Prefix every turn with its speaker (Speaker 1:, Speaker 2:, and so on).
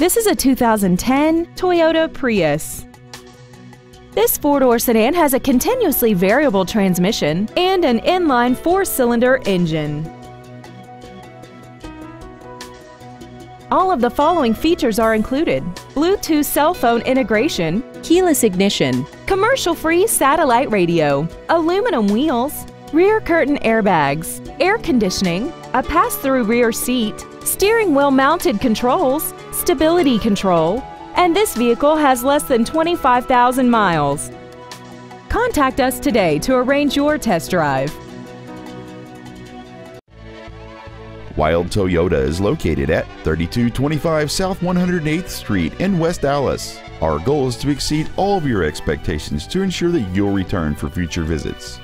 Speaker 1: This is a 2010 Toyota Prius. This four-door sedan has a continuously variable transmission and an inline four-cylinder engine. All of the following features are included. Bluetooth cell phone integration, keyless ignition, commercial-free satellite radio, aluminum wheels, rear curtain airbags, air conditioning, a pass-through rear seat, steering wheel mounted controls, stability control, and this vehicle has less than 25,000 miles. Contact us today to arrange your test drive.
Speaker 2: Wilde Toyota is located at 3225 South 108th Street in West Allis. Our goal is to exceed all of your expectations to ensure that you'll return for future visits.